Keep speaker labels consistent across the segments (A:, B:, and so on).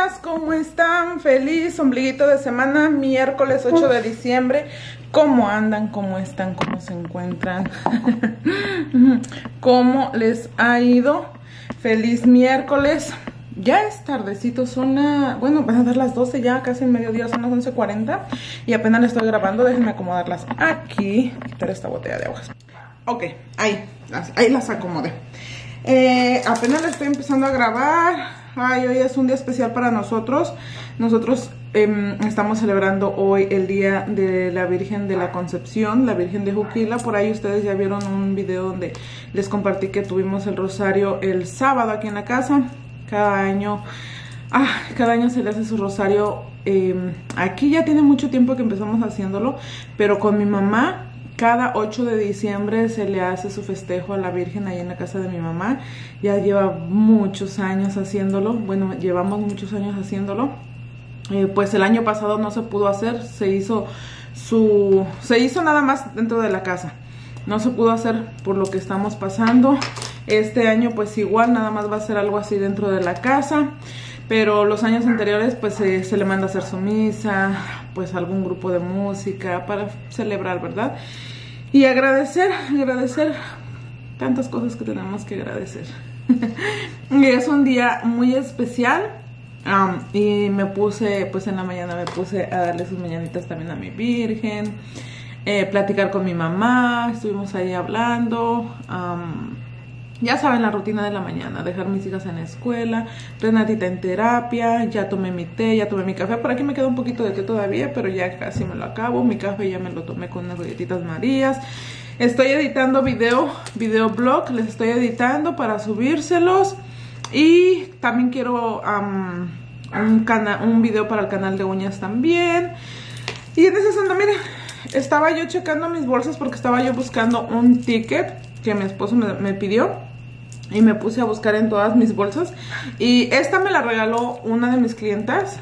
A: días, ¿cómo están? Feliz ombliguito de semana, miércoles 8 de diciembre. ¿Cómo andan? ¿Cómo están? ¿Cómo se encuentran? ¿Cómo les ha ido? Feliz miércoles. Ya es tardecito, son a, bueno, van a dar las 12 ya, casi en mediodía, son las 11.40 y apenas le estoy grabando, déjenme acomodarlas aquí, quitar esta botella de aguas. Ok, ahí, ahí las acomodé. Eh, apenas le estoy empezando a grabar, Hoy es un día especial para nosotros. Nosotros em, estamos celebrando hoy el Día de la Virgen de la Concepción, la Virgen de Juquila. Por ahí ustedes ya vieron un video donde les compartí que tuvimos el rosario el sábado aquí en la casa. Cada año, ah, cada año se le hace su rosario. Em, aquí ya tiene mucho tiempo que empezamos haciéndolo, pero con mi mamá cada 8 de diciembre se le hace su festejo a la Virgen ahí en la casa de mi mamá. Ya lleva muchos años haciéndolo. Bueno, llevamos muchos años haciéndolo. Eh, pues el año pasado no se pudo hacer. Se hizo su... Se hizo nada más dentro de la casa. No se pudo hacer por lo que estamos pasando. Este año pues igual nada más va a ser algo así dentro de la casa pero los años anteriores pues se le manda a hacer su misa, pues algún grupo de música para celebrar, ¿verdad? Y agradecer, agradecer tantas cosas que tenemos que agradecer. y es un día muy especial. y me puse, pues en la mañana me puse a darle sus mañanitas también a mi Virgen. Eh, platicar con mi mamá, estuvimos ahí hablando. Ya saben la rutina de la mañana, dejar mis hijas en la escuela, Renatita en terapia, ya tomé mi té, ya tomé mi café, por aquí me queda un poquito de té todavía, pero ya casi me lo acabo, mi café ya me lo tomé con unas galletitas marías. Estoy editando video, video blog, les estoy editando para subírselos y también quiero un, un video para el canal de uñas también. Y en ese sentido, miren, estaba yo checando mis bolsas porque estaba yo buscando un ticket que mi esposo me pidió y me puse a buscar en todas mis bolsas. Y esta me la regaló una de mis clientas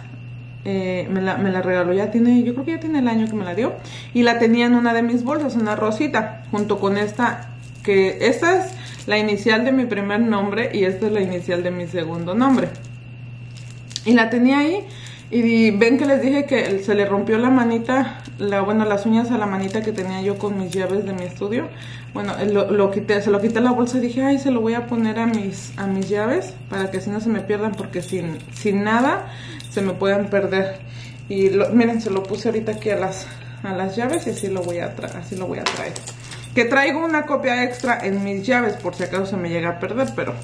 A: eh, me, la, me, la, regaló, ya tiene, yo creo que ya tiene el año que me la dio y la tenía en una de mis bolsas, una rosita junto con esta que esta es la inicial de mi primer nombre y esta es la inicial de mi segundo nombre. Y la tenía ahí y ven que les dije que se le rompió la manita, bueno, las uñas a la manita que tenía yo con mis llaves de mi estudio. Bueno, lo, quité, se lo quité la bolsa y dije, ay, se lo voy a poner a mis, a mis llaves para que así no se me pierdan porque sin, sin nada se me pueden perder. Y miren, se lo puse ahorita aquí a las, a las llaves y así lo voy a así lo voy a traer. Que traigo una copia extra en mis llaves por si acaso se me llega a perder, pero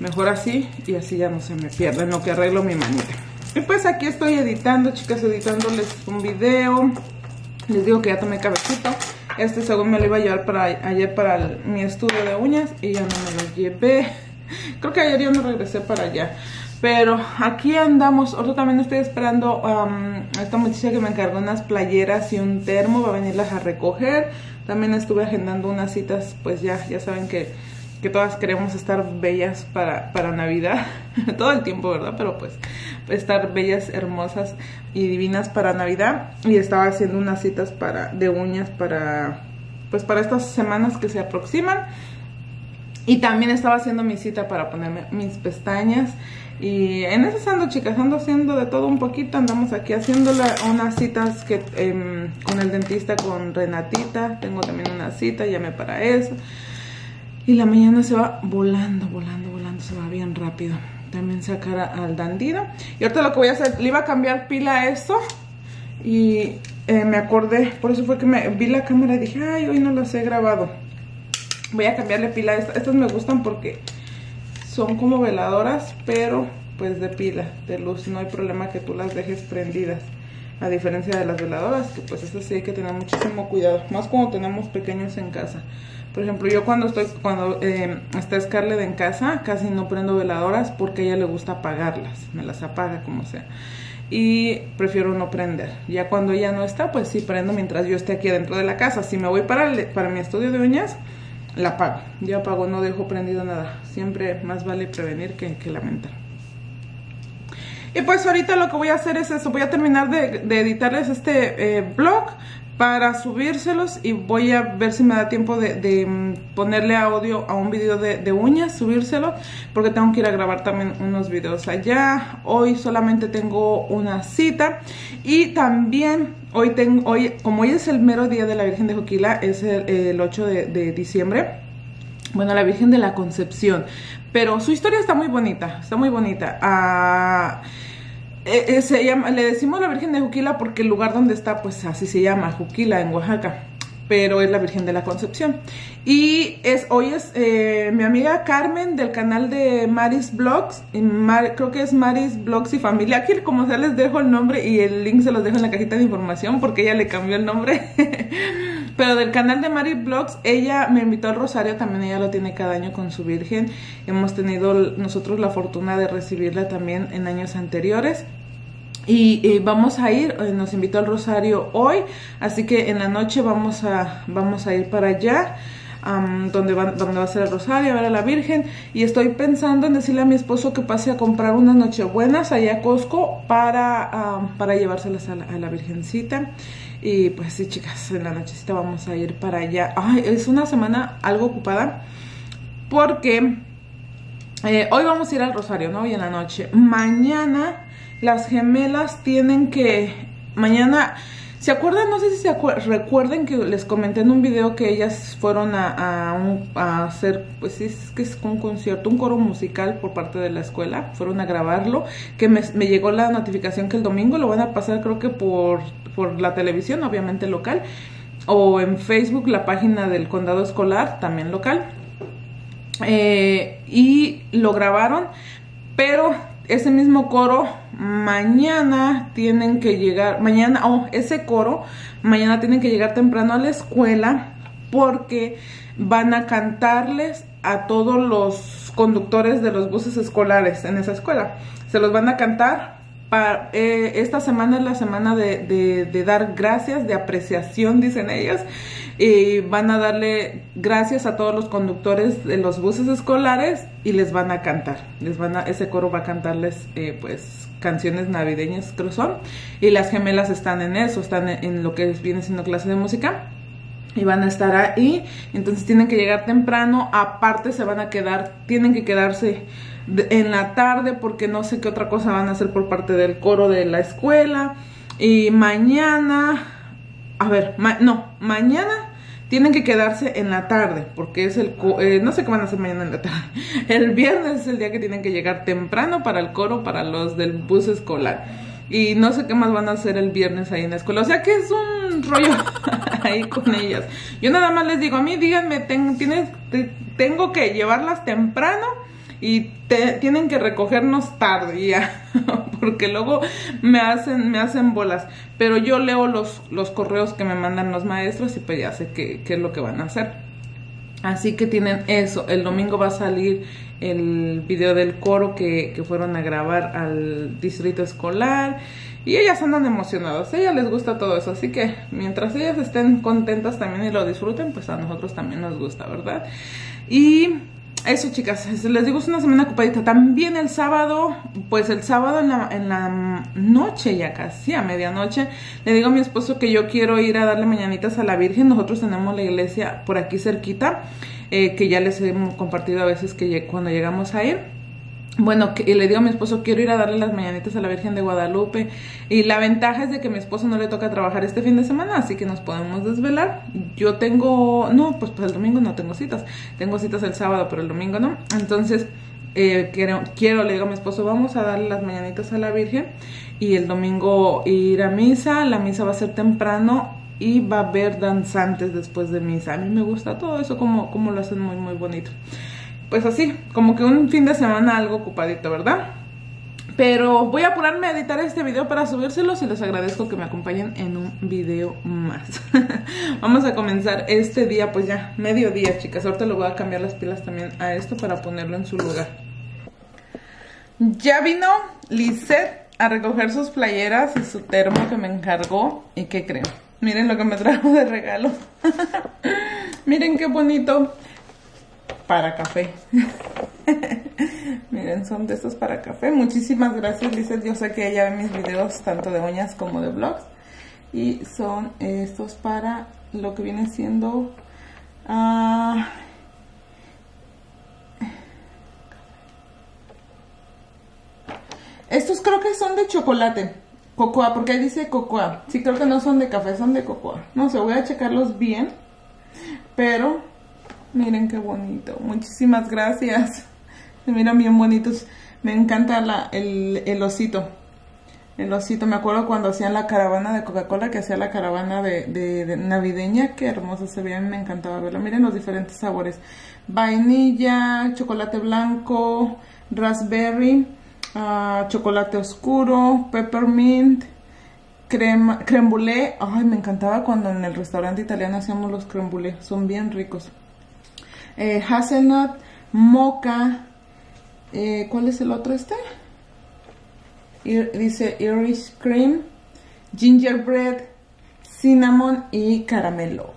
A: mejor así y así ya no se me pierde en lo que arreglo mi manita. Y pues aquí estoy editando, chicas, editándoles un video. Les digo que ya tomé cabecito. Este según me lo iba a llevar para ayer para mi estudio de uñas y ya no me lo llevé. Creo que ayer yo no regresé para allá. Pero aquí andamos, ahora también estoy esperando a esta muchacha que me encargó unas playeras y un termo, va a venirlas a recoger. También estuve agendando unas citas, pues ya, ya saben que que todas queremos estar bellas para, para Navidad, todo el tiempo, ¿verdad? Pero pues estar bellas, hermosas y divinas para Navidad. Y estaba haciendo unas citas para de uñas para pues para estas semanas que se aproximan. Y también estaba haciendo mi cita para ponerme mis pestañas. Y en eso ando chicas, ando haciendo de todo un poquito, andamos aquí haciendo unas citas que em, con el dentista con Renatita, tengo también una cita, llamé para eso y la mañana se va volando, volando, volando, se va bien rápido. También sacar al dandido. Y ahorita lo que voy a hacer, le iba a cambiar pila a esto. Y eh, me acordé, por eso fue que me vi la cámara y dije, ay, hoy no las he grabado. Voy a cambiarle pila a estas. Estas me gustan porque son como veladoras, pero pues de pila, de luz. No hay problema que tú las dejes prendidas. A diferencia de las veladoras, que pues estas sí hay que tener muchísimo cuidado. Más cuando tenemos pequeños en casa. Por ejemplo, yo cuando estoy, cuando eh, está Scarlett en casa, casi no prendo veladoras porque ella le gusta apagarlas, me las apaga como sea. Y prefiero no prender. Ya cuando ella no está, pues sí prendo mientras yo esté aquí dentro de la casa. Si me voy para, para mi estudio de uñas, la apago. Yo apago, no dejo prendido nada. Siempre más vale prevenir que, lamentar. Y pues ahorita lo que voy a hacer es eso, voy a terminar de, editarles este eh, blog para subírselos y voy a ver si me da tiempo de, mm, ponerle audio a un video de, uñas, subírselo, porque tengo que ir a grabar también unos videos allá. Hoy solamente tengo una cita y también hoy tengo, hoy, como hoy es el mero día de la Virgen de Joquila, es el, 8 de, diciembre. Bueno, la Virgen de la Concepción. Pero su historia está muy bonita, está muy bonita. Ah, eh, eh, se llama, le decimos la Virgen de Juquila porque el lugar donde está, pues así se llama, Juquila, en Oaxaca. Pero es la Virgen de la Concepción. Y es hoy es eh, mi amiga Carmen del canal de Maris Blogs. creo que es Maris Blogs y Familia. Aquí, como sea, les dejo el nombre y el link se los dejo en la cajita de información porque ella le cambió el nombre. Pero del canal de Maris Blogs, ella me invitó al Rosario, también ella lo tiene cada año con su Virgen. Hemos tenido nosotros la fortuna de recibirla también en años anteriores. Y, vamos a ir, eh, nos invitó al Rosario hoy, así que en la noche vamos a, vamos a ir para allá. donde, va, donde va a ser el rosario, a ver a la Virgen. Y estoy pensando en decirle a mi esposo que pase a comprar unas nochebuenas allá a Costco para, para llevárselas a la, a la, Virgencita. Y pues sí, chicas, en la nochecita vamos a ir para allá. Ay, es una semana algo ocupada porque eh, hoy vamos a ir al rosario, ¿no? Hoy en la noche. Mañana las gemelas tienen que, mañana, ¿se acuerdan? No sé si se recuerden que les comenté en un video que ellas fueron a, hacer, pues es que es un concierto, un coro musical por parte de la escuela, fueron a grabarlo, que me, llegó la notificación que el domingo lo van a pasar creo que por, por la televisión, obviamente local, o en Facebook la página del condado escolar, también local. Eh, y lo grabaron, pero ese mismo coro mañana tienen que llegar, mañana, oh, ese coro, mañana tienen que llegar temprano a la escuela porque van a cantarles a todos los conductores de los buses escolares en esa escuela. Se los van a cantar. Para, eh, esta semana es la semana de, de, de dar gracias, de apreciación, dicen ellas y van a darle gracias a todos los conductores de los buses escolares y les van a cantar. Les van a, ese coro va a cantarles eh, pues canciones navideñas creo son y las gemelas están en eso, están en, lo que viene siendo clase de música y van a estar ahí, entonces tienen que llegar temprano, aparte se van a quedar, tienen que quedarse en la tarde porque no sé qué otra cosa van a hacer por parte del coro de la escuela y mañana, a ver, no, mañana tienen que quedarse en la tarde, porque es el, eh, no sé qué van a hacer mañana en la tarde. El viernes es el día que tienen que llegar temprano para el coro, para los del bus escolar. Y no sé qué más van a hacer el viernes ahí en la escuela. O sea que es un rollo ahí con ellas. Yo nada más les digo, a mí díganme, tienes, tengo que llevarlas temprano y tienen que recogernos tarde ya, porque luego me hacen, me hacen bolas. Pero yo leo los, los correos que me mandan los maestros y pues ya sé qué, qué es lo que van a hacer. Así que tienen eso. El domingo va a salir el video del coro que, que fueron a grabar al distrito escolar. Y ellas andan emocionadas, a ellas les gusta todo eso, así que mientras ellas estén contentas también y lo disfruten, pues a nosotros también nos gusta, ¿verdad? Y eso chicas, les digo es una semana ocupadita. También el sábado, pues el sábado en la, en la noche ya casi, a medianoche, le digo a mi esposo que yo quiero ir a darle mañanitas a la Virgen. Nosotros tenemos la iglesia por aquí cerquita, eh, que ya les hemos compartido a veces que cuando llegamos a ir bueno, y le digo a mi esposo, quiero ir a darle las mañanitas a la Virgen de Guadalupe. Y la ventaja es de que a mi esposo no le toca trabajar este fin de semana, así que nos podemos desvelar. Yo tengo, no, pues, pues el domingo no tengo citas. Tengo citas el sábado, pero el domingo no. Entonces, eh, quiero, quiero, le digo a mi esposo, vamos a darle las mañanitas a la Virgen. Y el domingo ir a misa. La misa va a ser temprano y va a haber danzantes después de misa. A mí me gusta todo eso, como, como lo hacen muy, muy bonito pues así, como que un fin de semana algo ocupadito, ¿verdad? Pero voy a apurarme a editar este video para subírselos y les agradezco que me acompañen en un video más. Vamos a comenzar este día, pues ya, mediodía, chicas. Ahorita le voy a cambiar las pilas también a esto para ponerlo en su lugar. Ya vino Lisette a recoger sus playeras y su termo que me encargó. ¿Y qué creo? Miren lo que me trajo de regalo. Miren qué bonito para café. Miren, son de estos para café. Muchísimas gracias, Lizeth. Yo sé que ella ve mis videos tanto de uñas como de vlogs. Y son estos para lo que viene siendo... ah, estos creo que son de chocolate. Cocoa, porque ahí dice cocoa. Sí, creo que no son de café, son de cocoa. No sé, voy a checarlos bien. Pero, miren qué bonito. Muchísimas gracias. Se miran bien bonitos. Me encanta la, el, el osito. El osito, me acuerdo cuando hacían la caravana de Coca-Cola, que hacía la caravana de, de- de navideña, qué hermoso se veía, me encantaba verlo. Miren los diferentes sabores. Vainilla, chocolate blanco, raspberry, ah, chocolate oscuro, peppermint, crema, creme. Ay, me encantaba cuando en el restaurante italiano hacíamos los creme son bien ricos. Eh, hazelnut, mocha, eh, ¿cuál es el otro este? Dice Irish Cream, Gingerbread, Cinnamon y Caramelo.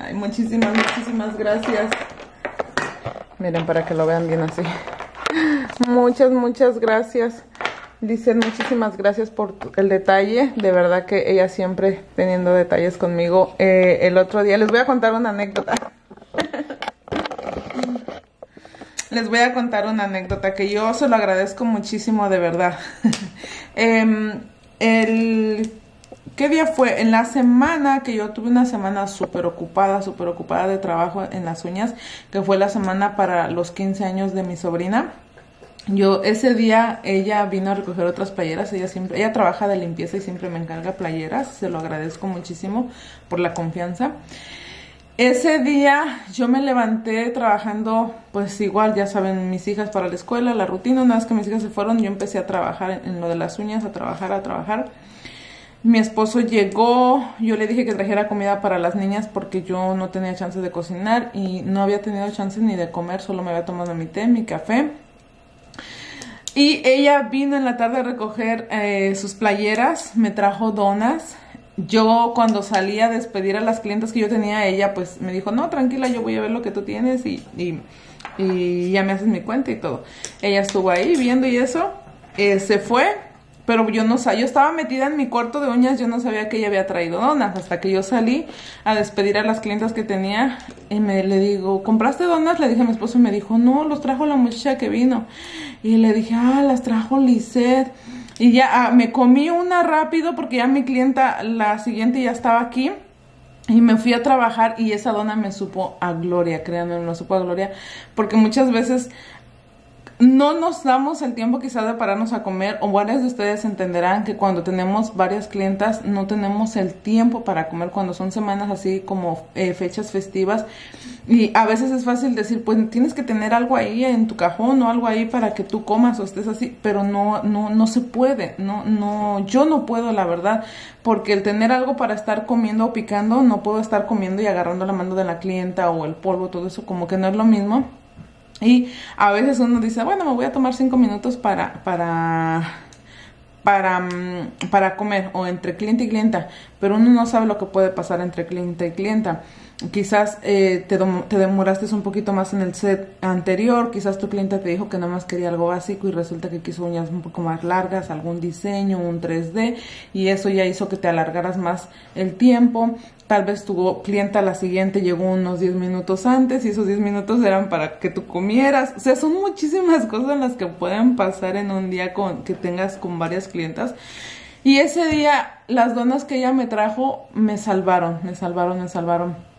A: Ay, muchísimas, muchísimas gracias. Miren, para que lo vean bien así. Muchas, muchas gracias. Dicen muchísimas gracias por el detalle. De verdad que ella siempre teniendo detalles conmigo. Eh, el otro día les voy a contar una anécdota. Les voy a contar una anécdota que yo se lo agradezco muchísimo de verdad. Em, el, ¿Qué día fue? En la semana que yo tuve una semana súper ocupada, súper ocupada de trabajo en las uñas, que fue la semana para los 15 años de mi sobrina. Yo ese día ella vino a recoger otras playeras, ella siempre, ella trabaja de limpieza y siempre me encarga playeras, se lo agradezco muchísimo por la confianza. Ese día yo me levanté trabajando, pues igual, ya saben, mis hijas para la escuela, la rutina, una vez que mis hijas se fueron, yo empecé a trabajar en, lo de las uñas, a trabajar, a trabajar. Mi esposo llegó, yo le dije que trajera comida para las niñas porque yo no tenía chance de cocinar y no había tenido chance ni de comer, solo me había tomado mi té, mi café. Y ella vino en la tarde a recoger eh, sus playeras, me trajo donas. Yo cuando salí a despedir a las clientes que yo tenía, ella pues me dijo, no, tranquila, yo voy a ver lo que tú tienes y, y, ya me haces mi cuenta y todo. Ella estuvo ahí viendo y eso, eh, se fue, pero yo no sabía, yo estaba metida en mi cuarto de uñas, yo no sabía que ella había traído donas, hasta que yo salí a despedir a las clientes que tenía y me le digo, ¿compraste donas? Le dije a mi esposo y me dijo, no, los trajo la muchacha que vino. Y le dije, ah, las trajo Lisette. Y ya ah, me comí una rápido porque ya mi clienta, la siguiente ya estaba aquí. Y me fui a trabajar y esa dona me supo a gloria, créanme, me supo a gloria. Porque muchas veces no nos damos el tiempo quizás de pararnos a comer o varias de ustedes entenderán que cuando tenemos varias clientas no tenemos el tiempo para comer cuando son semanas así como eh, fechas festivas. Y a veces es fácil decir pues tienes que tener algo ahí en tu cajón o algo ahí para que tú comas o estés así pero no no no se puede no no yo no puedo la verdad porque el tener algo para estar comiendo o picando no puedo estar comiendo y agarrando la mano de la clienta o el polvo todo eso como que no es lo mismo y a veces uno dice, bueno, me voy a tomar cinco minutos para, para, para, mm, para comer o entre cliente y clienta, pero uno no sabe lo que puede pasar entre cliente y clienta. Quizás eh, te, demoraste un poquito más en el set anterior, quizás tu cliente te dijo que nada más quería algo básico y resulta que quiso uñas un poco más largas, algún diseño, un 3D y eso ya hizo que te alargaras más el tiempo. Tal vez tu clienta la siguiente llegó unos 10 minutos antes y esos 10 minutos eran para que tú comieras. O sea, son muchísimas cosas las que pueden pasar en un día con, que tengas con varias clientas. Y ese día las donas que ella me trajo me salvaron, me salvaron, me salvaron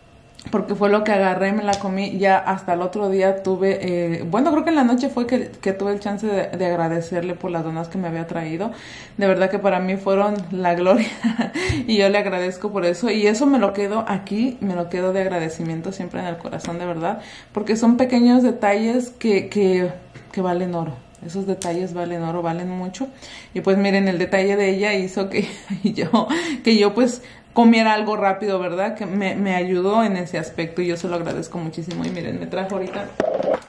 A: porque fue lo que agarré, me la comí, ya hasta el otro día tuve, eh, bueno, creo que en la noche fue que, que tuve el chance de, de agradecerle por las donas que me había traído, de verdad que para mí fueron la gloria y yo le agradezco por eso y eso me lo quedo aquí, me lo quedo de agradecimiento siempre en el corazón, de verdad, porque son pequeños detalles que, que, que valen oro. Esos detalles valen oro, valen mucho. Y pues miren, el detalle de ella hizo que yo, que yo pues comiera algo rápido, ¿verdad? Que me, ayudó en ese aspecto y yo se lo agradezco muchísimo. Y miren, me trajo ahorita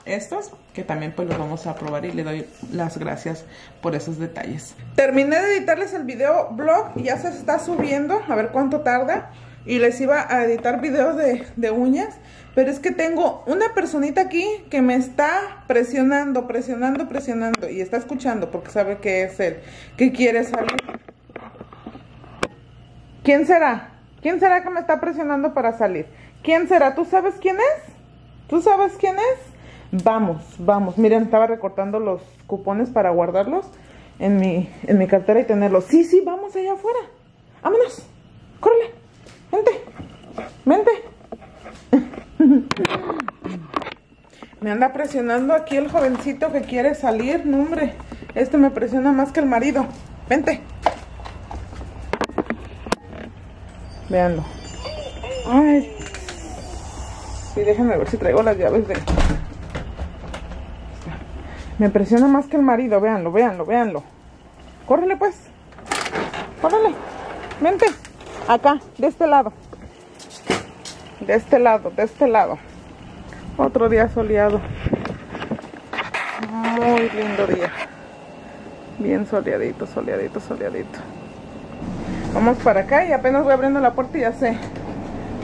A: estos, que también pues los vamos a probar y le doy las gracias por esos detalles. Terminé de editarles el video blog, ya se está subiendo, a ver cuánto tarda. Y les iba a editar videos de, de uñas, pero es que tengo una personita aquí que me está presionando, presionando, presionando y está escuchando porque sabe que es él, que quiere salir ¿Quién será? ¿Quién será que me está presionando para salir? ¿Quién será? ¿Tú sabes quién es? ¿Tú sabes quién es? Vamos, vamos. Miren, estaba recortando los cupones para guardarlos en mi, en mi cartera y tenerlos. Sí, sí, vamos allá afuera. Vámonos. Córrele. Vente. Vente. Me anda presionando aquí el jovencito que quiere salir. No, hombre. Este me presiona más que el marido. Vente. Veanlo. Ay. Sí, déjenme ver si traigo las llaves de... Me presiona más que el marido. Véanlo, véanlo, véanlo. Córrele pues. Córrele. Vente. Acá, de este lado. De este lado, de este lado. Otro día soleado. Muy lindo día. Bien soleadito, soleadito, soleadito. Vamos para acá y apenas voy abriendo la puerta y ya se...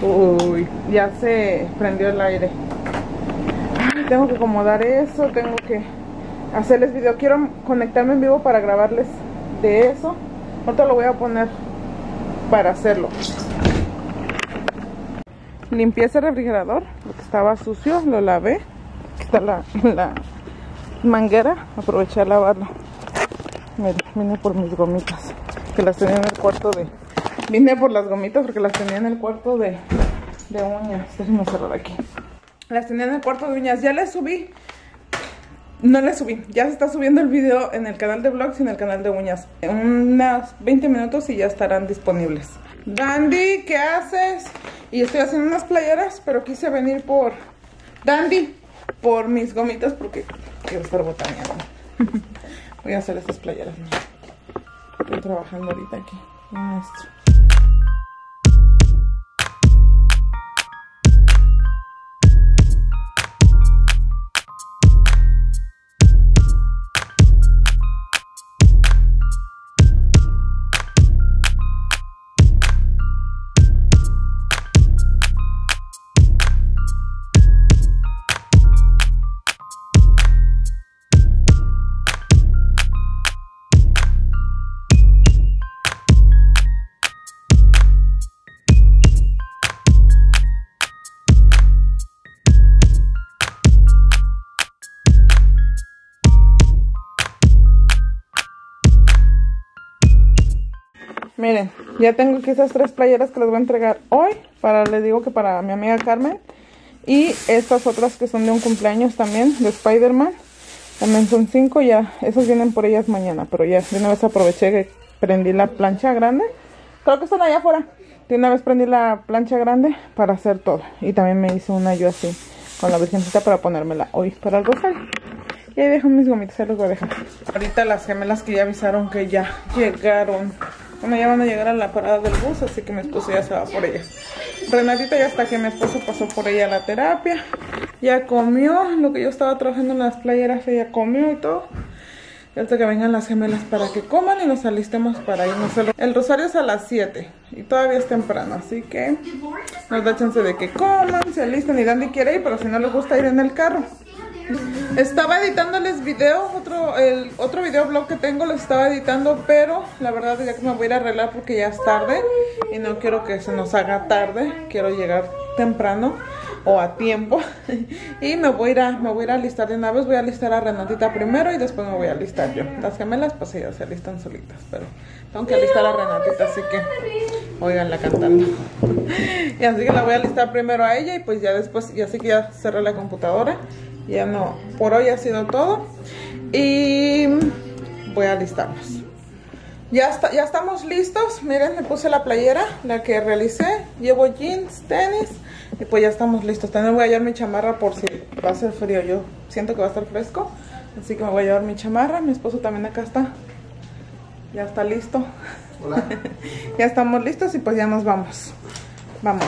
A: Uy, ya se prendió el aire. tengo que acomodar eso, tengo que hacerles video. Quiero conectarme en vivo para grabarles de eso. Ahorita lo voy a poner para hacerlo. Limpié ese refrigerador porque estaba sucio, lo lavé. Aquí está la, manguera, aproveché a lavarlo. Mira, vine por mis gomitas, que las tenía en el cuarto de... Vine por las gomitas porque las tenía en el cuarto de, de uñas. Déjenme cerrar aquí. Las tenía en el cuarto de uñas. Ya les subí. No les subí. Ya se está subiendo el video en el canal de vlogs y en el canal de uñas. En unas 20 minutos y ya estarán disponibles. Dandy, ¿qué haces? Y estoy haciendo unas playeras, pero quise venir por... Dandy, por mis gomitas porque quiero estar botaneando. Voy a hacer estas playeras. Trabajando ahorita aquí en Miren, ya tengo aquí esas tres playeras que les voy a entregar hoy. Para, les digo que para mi amiga Carmen. Y estas otras que son de un cumpleaños también, de Spider-Man. También son cinco, ya, esos vienen por ellas mañana. Pero ya, de una vez aproveché que prendí la plancha grande. Creo que están allá afuera. De una vez prendí la plancha grande para hacer todo. Y también me hice una yo así, con la virgencita para ponérmela hoy para el rosario. Y ahí dejo mis gomitas, ahí los voy a dejar. Ahorita las gemelas que ya avisaron que ya llegaron. Bueno, ya van a llegar a la parada del bus, así que mi esposo ya se va por ellas. Renatita ya hasta que mi esposo pasó por ella a la terapia. Ya comió lo que yo estaba trabajando en las playeras, ella comió y todo. Y hasta que vengan las gemelas para que coman y nos alistemos para irnos. El rosario es a las 7 y todavía es temprano, así que nos da chance de que coman, se alisten y Dandy quiere ir, pero si no les gusta ir en el carro. Estaba editándoles video, otro, el otro video blog que tengo lo estaba editando, pero la verdad ya que me voy a ir a arreglar porque ya es tarde y no quiero que se nos haga tarde, quiero llegar temprano o a tiempo y me voy a ir me voy a, ir a alistar de una vez, voy a alistar a Renatita primero y después me voy a alistar yo. Las gemelas pues ellas se alistan solitas, pero tengo que alistar a Renatita, así que oiganla cantando. y así que la voy a alistar primero a ella y pues ya después, y así que ya cerré la computadora ya no, por hoy ha sido todo. Y voy a alistarnos. Ya, está, ya estamos listos. Miren, me puse la playera, la que realicé. Llevo jeans, tenis. Y pues ya estamos listos. También voy a llevar mi chamarra por si va a ser frío. Yo siento que va a estar fresco. Así que me voy a llevar mi chamarra. Mi esposo también acá está. Ya está listo. Hola. ya estamos listos y pues ya nos vamos. Vamos.